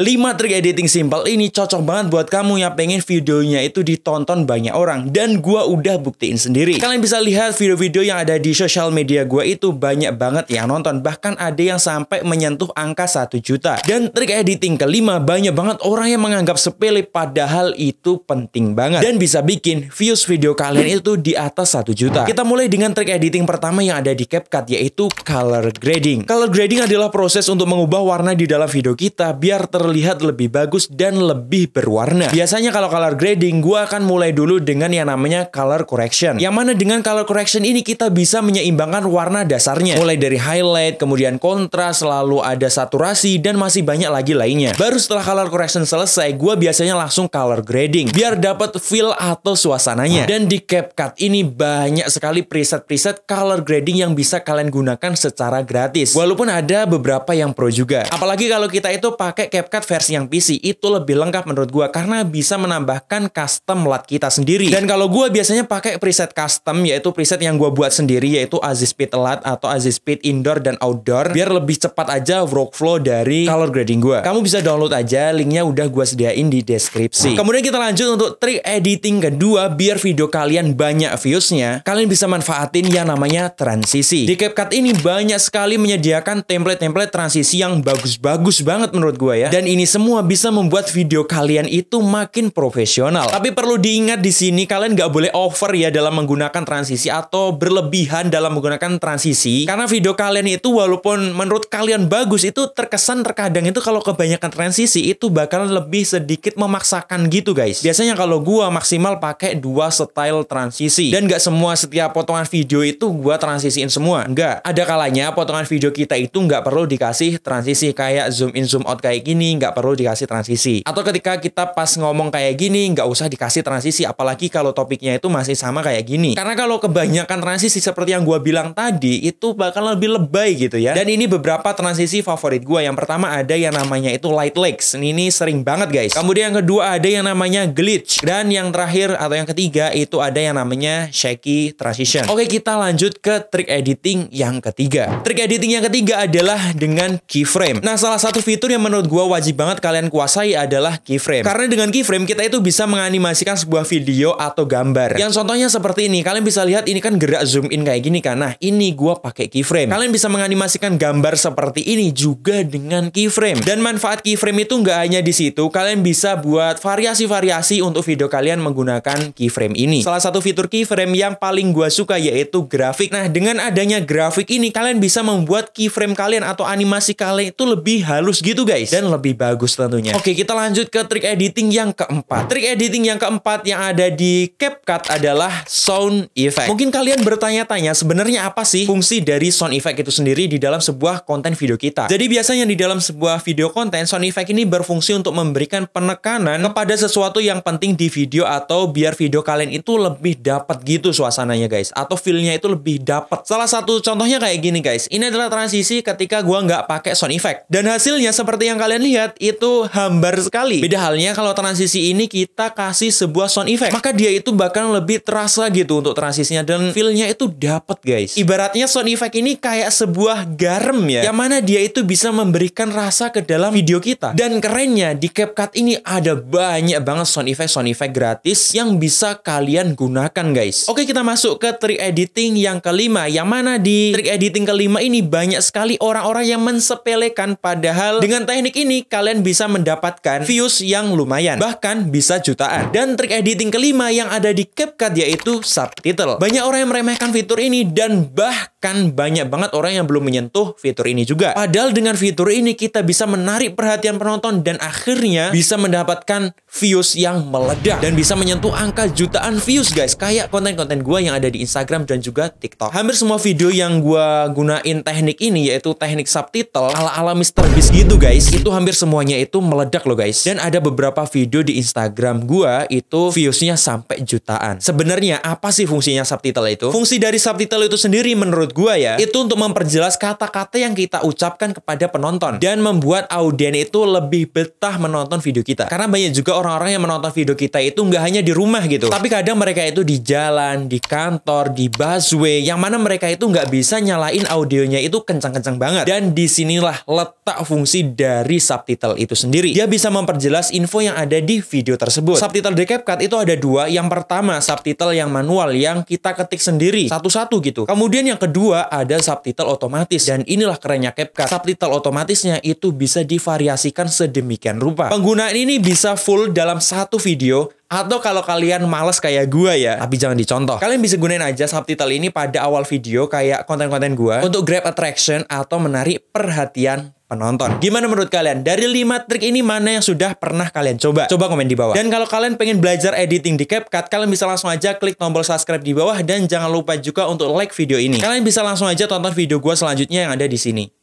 5 trik editing simple ini cocok banget buat kamu yang pengen videonya itu ditonton banyak orang dan gua udah buktiin sendiri. Kalian bisa lihat video-video yang ada di sosial media gua itu banyak banget yang nonton bahkan ada yang sampai menyentuh angka 1 juta. Dan trik editing kelima banyak banget orang yang menganggap sepele padahal itu penting banget dan bisa bikin views video kalian itu di atas 1 juta. Kita mulai dengan trik editing pertama yang ada di CapCut yaitu color grading. Color grading adalah proses untuk mengubah warna di dalam video kita biar terlihat terlihat lebih bagus dan lebih berwarna. Biasanya kalau color grading, gue akan mulai dulu dengan yang namanya color correction. Yang mana dengan color correction ini kita bisa menyeimbangkan warna dasarnya. Mulai dari highlight, kemudian kontras, lalu ada saturasi, dan masih banyak lagi lainnya. Baru setelah color correction selesai, gue biasanya langsung color grading. Biar dapat feel atau suasananya. Dan di CapCut ini banyak sekali preset-preset color grading yang bisa kalian gunakan secara gratis. Walaupun ada beberapa yang pro juga. Apalagi kalau kita itu pakai CapCut Versi yang PC itu lebih lengkap menurut gue karena bisa menambahkan custom LUT kita sendiri. Dan kalau gue biasanya pakai preset custom yaitu preset yang gue buat sendiri yaitu Azizpeed LUT atau Azizpeed Indoor dan Outdoor biar lebih cepat aja workflow dari color grading gue. Kamu bisa download aja linknya udah gue sediain di deskripsi. Kemudian kita lanjut untuk trik editing kedua biar video kalian banyak viewsnya. Kalian bisa manfaatin yang namanya transisi. Di CapCut ini banyak sekali menyediakan template-template transisi yang bagus-bagus banget menurut gue ya. Dan ini semua bisa membuat video kalian itu makin profesional. Tapi perlu diingat di sini kalian nggak boleh over ya dalam menggunakan transisi atau berlebihan dalam menggunakan transisi. Karena video kalian itu walaupun menurut kalian bagus itu terkesan terkadang itu kalau kebanyakan transisi itu bakalan lebih sedikit memaksakan gitu guys. Biasanya kalau gua maksimal pakai dua style transisi dan nggak semua setiap potongan video itu gua transisiin semua. Nggak. Ada kalanya potongan video kita itu nggak perlu dikasih transisi kayak zoom in zoom out kayak gini nggak perlu dikasih transisi. Atau ketika kita pas ngomong kayak gini, nggak usah dikasih transisi, apalagi kalau topiknya itu masih sama kayak gini. Karena kalau kebanyakan transisi seperti yang gue bilang tadi, itu bakal lebih lebay gitu ya. Dan ini beberapa transisi favorit gue. Yang pertama ada yang namanya itu light legs. Ini sering banget guys. Kemudian yang kedua ada yang namanya glitch. Dan yang terakhir atau yang ketiga itu ada yang namanya shaky transition. Oke kita lanjut ke trik editing yang ketiga. Trik editing yang ketiga adalah dengan keyframe. Nah salah satu fitur yang menurut gue wajib banget kalian kuasai adalah keyframe. Karena dengan keyframe kita itu bisa menganimasikan sebuah video atau gambar. Yang contohnya seperti ini, kalian bisa lihat ini kan gerak zoom in kayak gini kan. Nah, ini gua pakai keyframe. Kalian bisa menganimasikan gambar seperti ini juga dengan keyframe. Dan manfaat keyframe itu nggak hanya di situ, kalian bisa buat variasi-variasi untuk video kalian menggunakan keyframe ini. Salah satu fitur keyframe yang paling gua suka yaitu grafik. Nah, dengan adanya grafik ini kalian bisa membuat keyframe kalian atau animasi kalian itu lebih halus gitu guys dan lebih bagus tentunya. Oke, kita lanjut ke trik editing yang keempat. Trik editing yang keempat yang ada di CapCut adalah sound effect. Mungkin kalian bertanya-tanya sebenarnya apa sih fungsi dari sound effect itu sendiri di dalam sebuah konten video kita. Jadi biasanya di dalam sebuah video konten sound effect ini berfungsi untuk memberikan penekanan kepada sesuatu yang penting di video atau biar video kalian itu lebih dapat gitu suasananya guys atau feelnya itu lebih dapat. Salah satu contohnya kayak gini guys. Ini adalah transisi ketika gua nggak pakai sound effect dan hasilnya seperti yang kalian lihat lihat itu hambar sekali. Beda halnya kalau transisi ini kita kasih sebuah sound effect, maka dia itu bakal lebih terasa gitu untuk transisinya dan feelnya itu dapat guys. Ibaratnya sound effect ini kayak sebuah garam ya, yang mana dia itu bisa memberikan rasa ke dalam video kita. Dan kerennya di CapCut ini ada banyak banget sound effect sound effect gratis yang bisa kalian gunakan guys. Oke kita masuk ke trik editing yang kelima, yang mana di trik editing kelima ini banyak sekali orang-orang yang mensepelekan padahal dengan teknik ini kalian bisa mendapatkan views yang lumayan, bahkan bisa jutaan. Dan trik editing kelima yang ada di CapCut yaitu subtitle. Banyak orang yang meremehkan fitur ini dan bahkan banyak banget orang yang belum menyentuh fitur ini juga. Padahal dengan fitur ini kita bisa menarik perhatian penonton dan akhirnya bisa mendapatkan views yang meledak dan bisa menyentuh angka jutaan views guys. Kayak konten-konten gue yang ada di Instagram dan juga TikTok. Hampir semua video yang gue gunain teknik ini yaitu teknik subtitle ala-ala Mr. Beast gitu guys. Itu hampir semuanya itu meledak loh guys. Dan ada beberapa video di Instagram gua itu viewsnya sampai jutaan. Sebenarnya apa sih fungsinya subtitle itu? Fungsi dari subtitle itu sendiri menurut gua ya, itu untuk memperjelas kata-kata yang kita ucapkan kepada penonton dan membuat audien itu lebih betah menonton video kita. Karena banyak juga orang-orang yang menonton video kita itu nggak hanya di rumah gitu, tapi kadang mereka itu di jalan, di kantor, di busway, yang mana mereka itu nggak bisa nyalain audionya itu kencang-kencang banget. Dan di sinilah letak fungsi dari subtitle subtitle itu sendiri. Dia bisa memperjelas info yang ada di video tersebut. Subtitle di CapCut itu ada dua. Yang pertama subtitle yang manual yang kita ketik sendiri satu-satu gitu. Kemudian yang kedua ada subtitle otomatis dan inilah kerennya CapCut. Subtitle otomatisnya itu bisa divariasikan sedemikian rupa. Penggunaan ini bisa full dalam satu video atau kalau kalian males kayak gua ya, tapi jangan dicontoh. Kalian bisa gunain aja subtitle ini pada awal video kayak konten-konten gua untuk grab attraction atau menarik perhatian penonton. Gimana menurut kalian? Dari 5 trik ini mana yang sudah pernah kalian coba? Coba komen di bawah. Dan kalau kalian pengen belajar editing di CapCut, kalian bisa langsung aja klik tombol subscribe di bawah dan jangan lupa juga untuk like video ini. Kalian bisa langsung aja tonton video gua selanjutnya yang ada di sini.